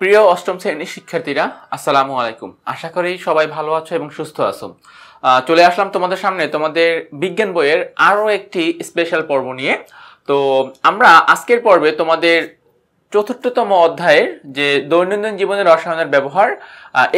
প্রিয় অষ্টম শ্রেণির শিক্ষার্থীরা, আসসালামু আলাইকুম। আশা করি সবাই ভালো আছো এবং সুস্থ আছো। চলে আসলাম তোমাদের সামনে। তোমাদের বিজ্ঞান বইয়ের আরও একটি স্পেশাল পর্ব নিয়ে। তো আমরা আজকের পর্বে তোমাদের চতুর্থতম অধ্যায়ের যে দৈনন্দিন জীবনের রসায়নের ব্যবহার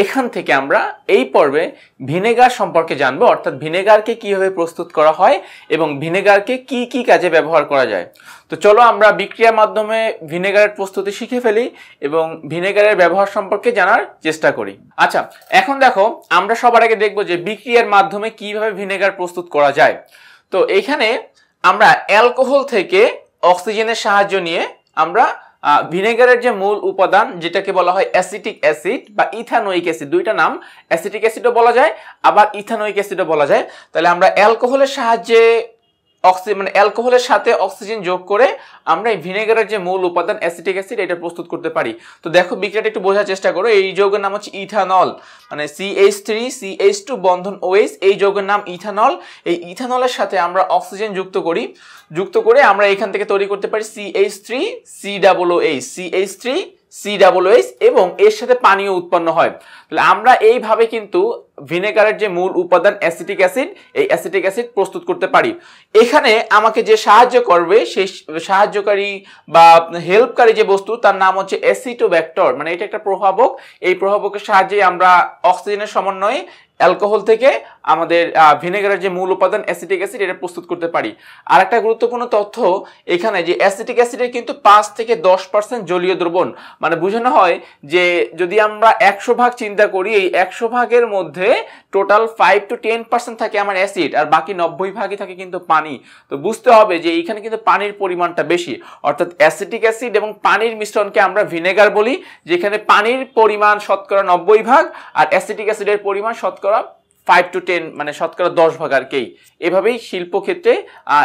এখান থেকে আমরা এই পর্বে ভিনেগার সম্পর্কে জানব। অর্থাৎ ভিনেগারকে কীভাবে প্রস্তুত করা হয় এবং ভিনেগারকে কি কি কাজে ব্যবহার করা যায়। তো চলো আমরা বিক্রিয়ার মাধ্যমে ভিনেগারের প্রস্তুতি শিখে ফেলি এবং ভিনেগারের ব্যবহার সম্পর্কে জানার চেষ্টা করি। আচ্ছা এখন দেখো, আমরা সবার আগে দেখব যে বিক্রিয়ার মাধ্যমে কীভাবে ভিনেগার প্রস্তুত করা যায়। তো এখানে আমরা অ্যালকোহল থেকে অক্সিজেনের সাহায্য নিয়ে আমরা ভিনেগারের যে মূল উপাদান, যেটাকে বলা হয় অ্যাসিটিক অ্যাসিড বা ইথানোইক অ্যাসিড, দুইটা নাম, অ্যাসিটিক অ্যাসিডও বলা যায়, আবার ইথানোইক অ্যাসিডও বলা যায়। তাহলে আমরা অ্যালকোহলের সাহায্যে অক্সিজেন মানে অ্যালকোহলের সাথে অক্সিজেন যোগ করে আমরা এই ভিনেগারের যে মূল উপাদান অ্যাসিটিক অ্যাসিড, এটা প্রস্তুত করতে পারি। তো দেখো, বিক্রিয়াটা একটু বোঝার চেষ্টা করো। এই যৌগের নাম হচ্ছে ইথানল মানে সিএইচ থ্রি সিএইচ টু বন্ধন ওএইচ এই যৌগের নাম ইথানল। এই ইথানলের সাথে আমরা অক্সিজেন যুক্ত করি। যুক্ত করে আমরা এখান থেকে তৈরি করতে পারি CH three C double H CH three C double H এবং এর সাথে পানীয় উৎপন্ন হয়। তাহলে আমরা এইভাবে কিন্তু ভিনেগারের যে মূল উপাদান অ্যাসিটিক অ্যাসিড, এই অ্যাসিটিক অ্যাসিড প্রস্তুত করতে পারি। এখানে আমাকে যে সাহায্য করবে, সেই সাহায্যকারী বা হেল্পকারী যে বস্তু, তার নাম হচ্ছে অ্যাসিটোব্যাক্টর। মানে এটা একটা প্রভাবক। এই প্রভাবকের সাহায্যে আমরা অক্সিজেনের সমন্বয়ে অ্যালকোহল থেকে আমাদের ভিনেগারের যে মূল উপাদান অ্যাসিটিক অ্যাসিড, এটা প্রস্তুত করতে পারি। আর একটা গুরুত্বপূর্ণ তথ্য, এখানে যে অ্যাসিটিক অ্যাসিডের কিন্তু পাঁচ থেকে দশ পার্সেন্ট জলীয় দ্রবণ। মানে বোঝানো হয় যে যদি আমরা একশো ভাগ চিন্তা করি, এই একশো ভাগের মধ্যে total five two ten percent থাকে আমার অ্যাসিড আর বাকি নব্বই ভাগই থাকে কিন্তু পানি। তো বুঝতে হবে যে এইখানে কিন্তু পানির পরিমাণটা বেশি। অর্থাৎ অ্যাসিটিক অ্যাসিড এবং পানির মিশ্রণকে আমরা ভিনেগার বলি, যেখানে পানির পরিমাণ শতকরা নব্বই ভাগ আর অ্যাসিটিক অ্যাসিডের পরিমাণ শতকরা ফাইভ টু টেন মানে শতকরা দশ ভাগ আর কেই এভাবেই শিল্পক্ষেত্রে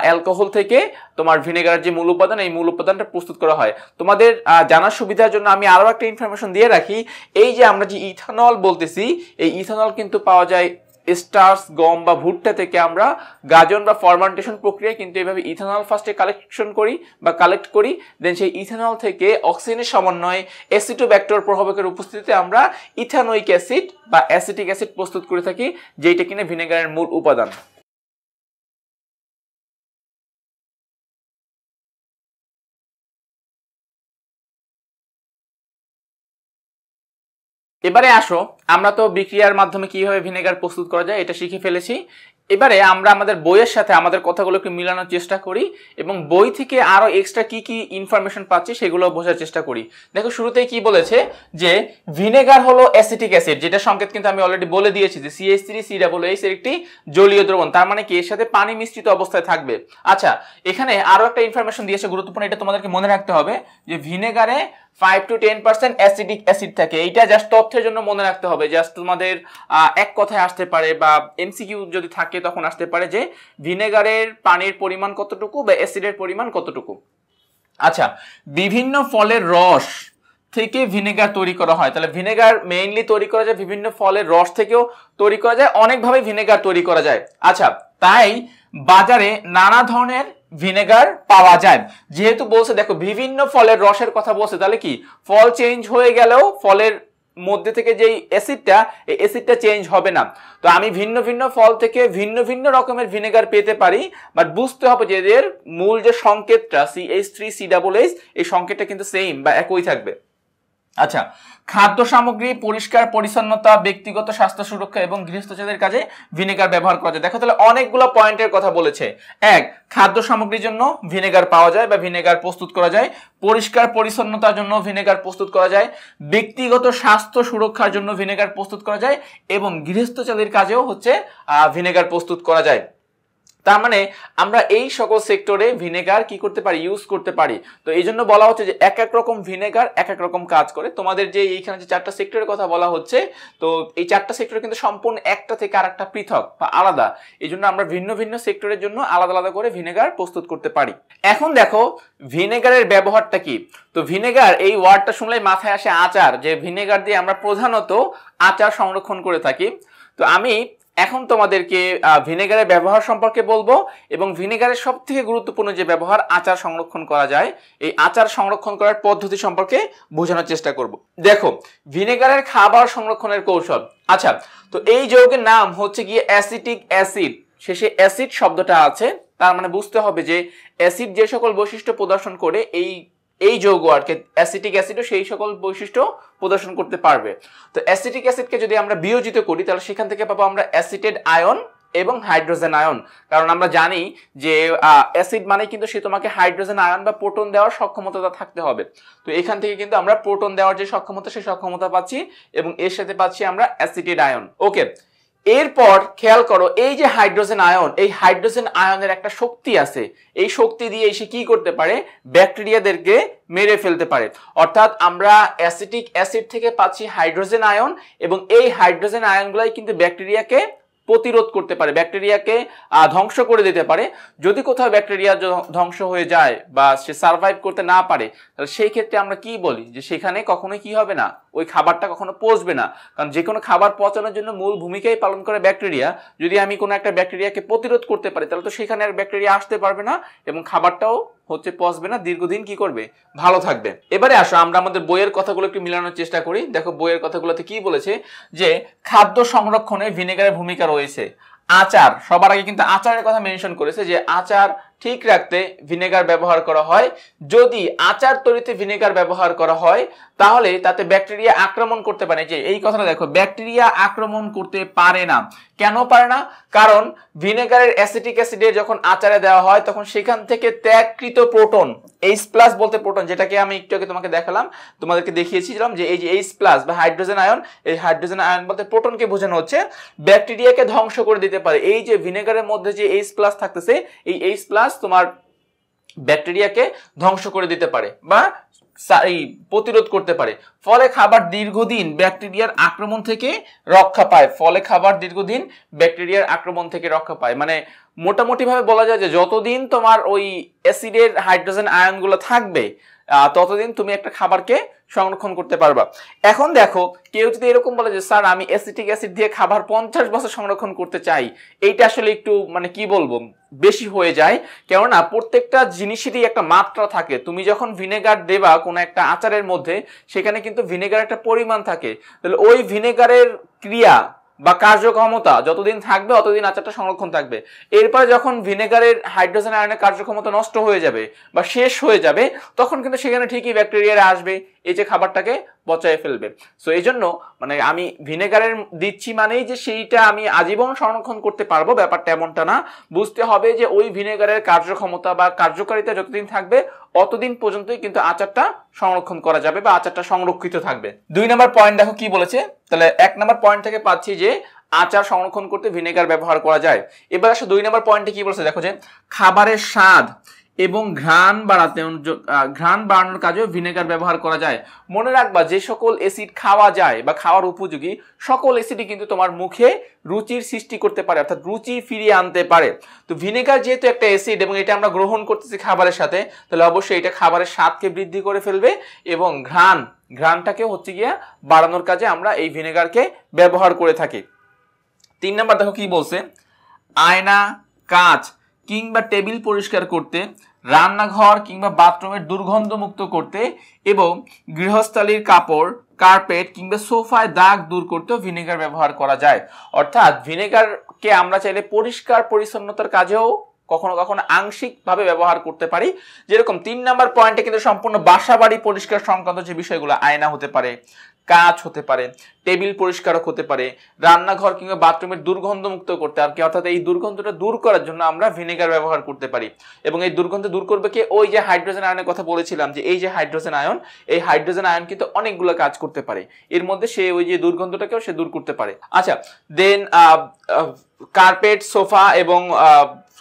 অ্যালকোহল থেকে তোমার ভিনেগারের যে মূল উপাদান, এই মূল উপাদানটা প্রস্তুত করা হয়। তোমাদের জানার সুবিধার জন্য আমি আরও একটা ইনফরমেশন দিয়ে রাখি। এই যে আমরা যে ইথানল বলতেছি, এই ইথানল কিন্তু পাওয়া যায় স্টার্স গম বা ভুট্টা থেকে আমরা গাজন বা ফরমান্টেশন প্রক্রিয়ায় কিন্তু এভাবে ইথানল ফার্স্টে কালেকশন করি বা কালেক্ট করি দেন সেই ইথানল থেকে অক্সিজেনের সমন্বয়ে অ্যাসিটোব্যাক্টর প্রভাবকের উপস্থিতিতে আমরা ইথানোইক অ্যাসিড বা অ্যাসিটিক অ্যাসিড প্রস্তুত করে থাকি, যেইটা কিনা ভিনেগারের মূল উপাদান। এবারে আসো আমরা তো বিক্রিয়ার মাধ্যমে কীভাবে ভিনেগার প্রস্তুত করা যায় এটা শিখে ফেলেছি। এবারে আমরা আমাদের বইয়ের সাথে আমাদের কথাগুলোকে মিলানোর চেষ্টা করি এবং বই থেকে আরও এক্সট্রা কি কি ইনফরমেশন পাচ্ছি সেগুলো বোঝার চেষ্টা করি। দেখো, শুরুতেই কি বলেছে যে ভিনেগার হলো অ্যাসিটিক অ্যাসিড যেটা সংকেত কিন্তু আমি অলরেডি বলে দিয়েছি যে CS three C double H এর একটি জলীয় দ্রবণ, তার মানে কি এর সাথে পানি মিশ্রিত অবস্থায় থাকবে। আচ্ছা এখানে আরও একটা ইনফরমেশন দিয়েছে গুরুত্বপূর্ণ, এটা তোমাদেরকে মনে রাখতে হবে যে ভিনেগারে five two ten percent acidic acid থাকে। এইটা জাস্ট তথ্যের জন্য মনে রাখতে হবে জাস্ট তোমাদের এক কথায় আসতে পারে বা এমসিকিউ যদি থাকে তখন আসতে পারে যে ভিনেগারের পানির পরিমাণ কতটুকু বা অ্যাসিডের পরিমাণ কতটুকু। আচ্ছা বিভিন্ন ফলের রস থেকে ভিনেগার তৈরি করা হয়। তাহলে ভিনেগার মেইনলি তৈরি করা যায়, বিভিন্ন ফলের রস থেকেও তৈরি করা যায়, অনেকভাবে ভিনেগার তৈরি করা যায়। আচ্ছা তাই বাজারে নানা ধরনের ভিনেগার পাওয়া যায়। যেহেতু বলছে, দেখো, বিভিন্ন ফলের রসের কথা বলছে, তাহলে কি? ফল চেঞ্জ হয়ে গেলেও ফলের মধ্যে থেকে যেই অ্যাসিডটা এই অ্যাসিডটা চেঞ্জ হবে না। তো আমি ভিন্ন ভিন্ন ফল থেকে ভিন্ন ভিন্ন রকমের ভিনেগার পেতে পারি বাট বুঝতে হবে যে এদের মূল যে সংকেতটা C H three C double H এই সংকেতটা কিন্তু সেম বা একই থাকবে। আচ্ছা খাদ্য সামগ্রী, পরিষ্কার, পরিচ্ছন্নতা, ব্যক্তিগত স্বাস্থ্য সুরক্ষা এবং গৃহস্থচারীদের কাজে ভিনেগার ব্যবহার করা যায়। দেখো তাহলে অনেকগুলো পয়েন্টের কথা বলেছে। এক, খাদ্য সামগ্রীর জন্য ভিনেগার পাওয়া যায় বা ভিনেগার প্রস্তুত করা যায়। পরিষ্কার, পরিচ্ছন্নতার জন্য ভিনেগার প্রস্তুত করা যায়। ব্যক্তিগত স্বাস্থ্য সুরক্ষার জন্য ভিনেগার প্রস্তুত করা যায় এবং গৃহস্থচারীর কাজেও হচ্ছে ভিনেগার প্রস্তুত করা যায়। তার মানে আমরা এই সকল সেক্টরে ভিনেগার কি করতে পারি ইউজ করতে পারি। তো এই জন্য বলা হচ্ছে যে এক এক রকম ভিনেগার এক এক রকম কাজ করে। তোমাদের যে এইখানে যে চারটা সেক্টরের কথা বলা হচ্ছে, তো এই চারটা সেক্টর কিন্তু সম্পূর্ণ একটা থেকে আরেকটা পৃথক বা আলাদা। এই জন্য আমরা ভিন্ন ভিন্ন সেক্টরের জন্য আলাদা আলাদা করে ভিনেগার প্রস্তুত করতে পারি। এখন দেখো ভিনেগারের ব্যবহারটা কি? তো ভিনেগার এই ওয়ার্ডটা শুনলেই মাথায় আসে আচার, যে ভিনেগার দিয়ে আমরা প্রধানত আচার সংরক্ষণ করে থাকি। তো আমি এখন তোমাদেরকে ভিনেগারের ব্যবহার সম্পর্কে বলব এবং ভিনেগারের সব থেকে গুরুত্বপূর্ণ যে ব্যবহার আচার সংরক্ষণ করা যায়, এই আচার সংরক্ষণ করার পদ্ধতি সম্পর্কে বোঝানোর চেষ্টা করব। দেখো, ভিনেগারের খাবার সংরক্ষণের কৌশল। আচ্ছা তো এই যৌগের নাম হচ্ছে গিয়ে অ্যাসিটিক অ্যাসিড। শেষে অ্যাসিড শব্দটা আছে, তার মানে বুঝতে হবে যে অ্যাসিড যে সকল বৈশিষ্ট্য প্রদর্শন করে, এই এই যৌগ আর কি, অ্যাসিটিক অ্যাসিডও সেই সকল বৈশিষ্ট্য প্রদর্শন করতে পারবে। তো অ্যাসিটিক অ্যাসিডকে যদি আমরা বিয়োজিত করি, তাহলে সেখান থেকে পাবো আমরা অ্যাসিটেড আয়ন এবং হাইড্রোজেন আয়ন। কারণ আমরা জানি যে অ্যাসিড মানে কিন্তু সে তোমাকে হাইড্রোজেন আয়ন বা প্রোটন দেওয়ার সক্ষমতা থাকতে হবে। তো এখান থেকে কিন্তু আমরা প্রোটন দেওয়ার যে সক্ষমতা সেই সক্ষমতা পাচ্ছি এবং এর সাথে পাচ্ছি আমরা অ্যাসিটেড আয়ন। ওকে এরপর খেয়াল করো, এই যে হাইড্রোজেন আয়ন, এই হাইড্রোজেন আয়নের একটা শক্তি আছে। এই শক্তি দিয়ে এসে কি করতে পারে? ব্যাকটেরিয়াদেরকে মেরে ফেলতে পারে। অর্থাৎ আমরা অ্যাসিটিক অ্যাসিড থেকে পাচ্ছি হাইড্রোজেন আয়ন এবং এই হাইড্রোজেন আয়নগুলাই কিন্তু ব্যাকটেরিয়াকে প্রতিরোধ করতে পারে, ব্যাকটেরিয়াকে ধ্বংস করে দিতে পারে। যদি কোথাও ব্যাকটেরিয়া ধ্বংস হয়ে যায় বা সে সার্ভাইভ করতে না পারে, তাহলে সেই ক্ষেত্রে আমরা কি বলি? যে সেখানে কখনোই কি হবে না। ওই খাবারটা কখনো পচবে না। কারণ যে কোনো খাবার পচানোর জন্য মূল ভূমিকাই পালন করে ব্যাকটেরিয়া। যদি আমি কোনো একটা ব্যাকটেরিয়াকে প্রতিরোধ করতে পারি, তাহলে তো সেখানে আর ব্যাকটেরিয়া আসতে পারবে না এবং খাবারটাও হচ্ছে পচবে না। দীর্ঘদিন কি করবে? ভালো থাকবে। এবারে আসো, আমরা আমাদের বইয়ের কথাগুলো একটু মিলানোর চেষ্টা করি। দেখো, বইয়ের কথাগুলোতে কি বলেছে? যে, খাদ্য সংরক্ষণে ভিনেগারের ভূমিকা রয়েছে। আচার, সবার আগে কিন্তু আচারের কথা মেনশন করেছে যে, আচার ঠিক রাখতে ভিনেগার ব্যবহার করা হয়। যদি আচার তৈরিতে ভিনেগার ব্যবহার করা হয়, তাহলে তাতে ব্যাকটেরিয়া আক্রমণ করতে পারে। যে, এই কথাটা দেখো, ব্যাকটেরিয়া আক্রমণ করতে পারে না। কেন পারে না? কারণ ভিনেগারের অ্যাসিটিক অ্যাসিডের যখন আচারে দেওয়া হয়, তখন সেখান থেকে ত্যাগকৃত প্রোটন এইচ প্লাস বলতে প্রোটন, যেটাকে আমি একটু আগে তোমাকে দেখালাম, তোমাদেরকে দেখিয়েছিলাম যে এই যে এইচ প্লাস বা হাইড্রোজেন আয়ন এই হাইড্রোজেন আয়ন বলতে প্রোটনকে বোঝানো হচ্ছে, ব্যাকটেরিয়াকে ধ্বংস করে দিতে পারে। এই যে ভিনেগারের মধ্যে যে এইচ প্লাস থাকতেছে, এই এইচ প্লাস তোমার ব্যাকটেরিয়াকে ধ্বংস করে দিতে পারে বা এই প্রতিরোধ করতে পারে। ফলে খাবার দীর্ঘদিন ব্যাকটেরিয়ার আক্রমণ থেকে রক্ষা পায়। ফলে খাবার দীর্ঘদিন ব্যাকটেরিয়ার আক্রমণ থেকে রক্ষা পায়। মানে মোটামুটিভাবে বলা যায় যে যতদিন তোমার ওই অ্যাসিডের হাইড্রোজেন আয়নগুলো থাকবে ততদিন তুমি একটা খাবারকে সংরক্ষণ করতে পারবা। এখন দেখো, কেউ যদি এরকম বলে যে, স্যার, আমি অ্যাসিটিক অ্যাসিড দিয়ে খাবার পঞ্চাশ বছর সংরক্ষণ করতে চাই। এইটা আসলে একটু মানে কি বলব, বেশি হয়ে যায়। কেননা, প্রত্যেকটা জিনিসেরই একটা মাত্রা থাকে। তুমি যখন ভিনেগার দেবা কোনো একটা আচারের মধ্যে, সেখানে কিন্তু ভিনেগার একটা পরিমাণ থাকে। তাহলে ওই ভিনেগারের ক্রিয়া বা কার্যক্ষমতা, যতদিন থাকবে অতদিন আচারটা সংরক্ষণ থাকবে। এরপরে যখন ভিনেগারের হাইড্রোজেন আয়নের কার্যক্ষমতা নষ্ট হয়ে যাবে বা শেষ হয়ে যাবে, তখন কিন্তু সেখানে ঠিকই ব্যাকটেরিয়ারা আসবে। এই যে খাবারটাকে বচায় ফেলবে। সো এই জন্য মানে আমি ভিনেগারের দিচ্ছি মানেই যে সেইটা আমি আজীবন সংরক্ষণ করতে পারব, ব্যাপারটা এমনটা না। বুঝতে হবে যে ওই ভিনেগারের কার্যক্ষমতা বা কার্যকারিতা যতদিন থাকবে, অতদিন পর্যন্তই কিন্তু আচারটা সংরক্ষণ করা যাবে বা আচারটা সংরক্ষিত থাকবে। দুই নম্বর পয়েন্ট দেখো কি বলেছে? তাহলে এক নম্বর পয়েন্ট থেকে পাচ্ছি যে আচার সংরক্ষণ করতে ভিনেগার ব্যবহার করা যায়। এবার আসলে দুই নম্বর পয়েন্টে কি বলেছে? দেখো যে, খাবারের স্বাদ। এবং ঘ্রাণ বাড়াতে ঘ্রাণ বাড়ানোর কাজেও ভিনেগার ব্যবহার করা যায়। মনে রাখবা, যে সকল অ্যাসিড খাওয়া যায় বা খাওয়ার উপযোগী, সকল অ্যাসিডই কিন্তু তোমার মুখে রুচির সৃষ্টি করতে পারে, অর্থাৎ রুচি ফিরিয়ে আনতে পারে। তো ভিনেগার যেহেতু একটা অ্যাসিড এবং এটা আমরা গ্রহণ করতেছি খাবারের সাথে, তাহলে অবশ্যই এটা খাবারের স্বাদকে বৃদ্ধি করে ফেলবে এবং ঘ্রাণ, ঘ্রাণটাকে হচ্ছে গিয়া বাড়ানোর কাজে আমরা এই ভিনেগারকে ব্যবহার করে থাকি। তিন নাম্বার দেখো কি বলছে? আয়না, কাঁচ কিংবা টেবিল পরিষ্কার করতে রান্নাঘর কিংবা বাথরুমের দুর্গন্ধ মুক্ত করতে এবং গৃহস্থালির কাপড়, কার্পেট কিংবা সোফায় দাগ দূর করতেও ভিনেগার ব্যবহার করা যায়। অর্থাৎ ভিনেগারকে আমরা চাইলে পরিষ্কার, পরিচ্ছন্নতার কাজেও কখনো কখনো আংশিকভাবে ব্যবহার করতে পারি। যেরকম তিন নাম্বার পয়েন্টে কিন্তু সম্পূর্ণ বাসা বাড়ি পরিষ্কার সংক্রান্ত যে বিষয়গুলো আয়না হতে পারে কাজ হতে পারে, টেবিল পরিষ্কারক হতে পারে, রান্নাঘর কিংবা বাথরুমের দুর্গন্ধ মুক্ত করতে, আর কি, অর্থাৎ এই দুর্গন্ধটা দূর করার জন্য আমরা ভিনেগার ব্যবহার করতে পারি। এবং এই দুর্গন্ধ দূর করবে কি? ওই যে হাইড্রোজেন আয়নের কথা বলেছিলাম যে, এই যে হাইড্রোজেন আয়ন, এই হাইড্রোজেন আয়ন কিন্তু অনেকগুলো কাজ করতে পারে। এর মধ্যে সে ওই যে দুর্গন্ধটাকেও সে দূর করতে পারে। আচ্ছা দেন কার্পেট সোফা এবং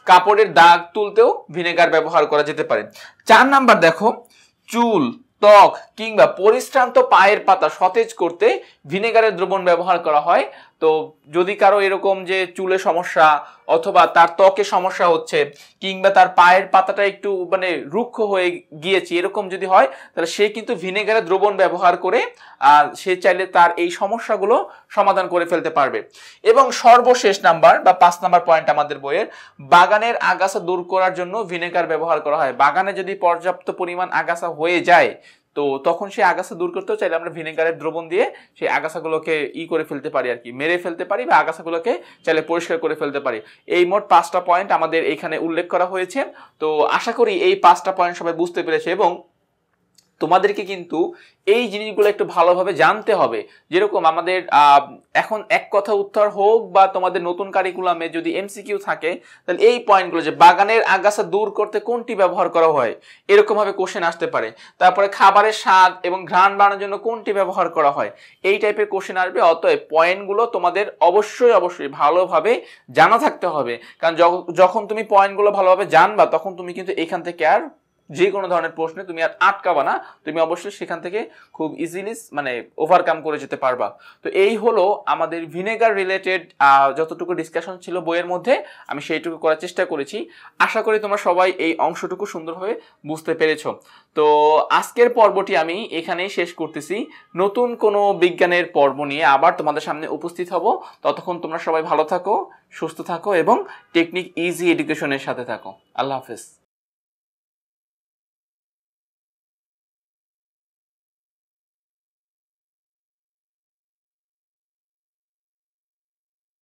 কাপড়ের দাগ তুলতেও ভিনেগার ব্যবহার করা যেতে পারে। চার নাম্বার দেখো, চুল। ত্বক কিংবা পরিশ্রান্ত পায়ের পাতা সতেজ করতে ভিনেগারের দ্রবণ ব্যবহার করা হয়। তো যদি কারও এরকম যে চুলে সমস্যা অথবা তার ত্বকে সমস্যা হচ্ছে কিংবা তার পায়ের পাতাটা একটু মানে রুক্ষ হয়ে গিয়েছে, এরকম যদি হয়, তাহলে সে কিন্তু ভিনেগারের দ্রবণ ব্যবহার করে, আর সে চাইলে তার এই সমস্যাগুলো সমাধান করে ফেলতে পারবে। এবং সর্বশেষ নাম্বার বা পাঁচ নাম্বার পয়েন্ট আমাদের বইয়ের, বাগানের আগাছা দূর করার জন্য ভিনেগার ব্যবহার করা হয়। বাগানে যদি পর্যাপ্ত পরিমাণ আগাছা হয়ে যায় তো তখন সেই আগাছা দূর করতেও চাইলে আমরা ভিনেগারের দ্রবণ দিয়ে সেই আগাছাগুলোকে ই করে ফেলতে পারি আর কি। মেরে ফেলতে পারি বা আগাছাগুলোকে চাইলে পরিষ্কার করে ফেলতে পারি। এই মোট পাঁচটা পয়েন্ট আমাদের এইখানে উল্লেখ করা হয়েছে। তো আশা করি এই পাঁচটা পয়েন্ট সবাই বুঝতে পেরেছে এবং তোমাদেরকে কিন্তু এই জিনিসগুলো একটু ভালোভাবে জানতে হবে। যেরকম আমাদের এখন এক কথা উত্তর হোক বা তোমাদের নতুন কারিকুলামে যদি এমসিকিউ থাকে, তাহলে এই পয়েন্টগুলো যে বাগানের আগাছা দূর করতে কোনটি ব্যবহার করা হয়, এরকমভাবে কোশ্চেন আসতে পারে। তারপরে খাবারের স্বাদ এবং ঘ্রাণ বাড়ানোর জন্য কোনটি ব্যবহার করা হয়, এই টাইপের কোশ্চেন আসবে। অতএব পয়েন্টগুলো তোমাদের অবশ্যই অবশ্যই ভালোভাবে জানা থাকতে হবে। কারণ যখন তুমি পয়েন্টগুলো ভালোভাবে জানবা, তখন তুমি কিন্তু এখান থেকে আর যে কোনো ধরনের প্রশ্নে তুমি আর আটকাবা না, তুমি অবশ্যই সেখান থেকে খুব ইজিলি মানে ওভারকাম করে যেতে পারবা। তো এই হলো আমাদের ভিনেগার রিলেটেড যতটুকু ডিসকাশন ছিল বইয়ের মধ্যে, আমি সেইটুকু করার চেষ্টা করেছি। আশা করি তোমরা সবাই এই অংশটুকু সুন্দরভাবে বুঝতে পেরেছ। তো আজকের পর্বটি আমি এখানেই শেষ করতেছি। নতুন কোনো বিজ্ঞানের পর্ব নিয়ে আবার তোমাদের সামনে উপস্থিত হব। ততক্ষণ তোমরা সবাই ভালো থাকো, সুস্থ থাকো এবং টেকনিক ইজি এডুকেশনের সাথে থাকো। আল্লাহ হাফেজ।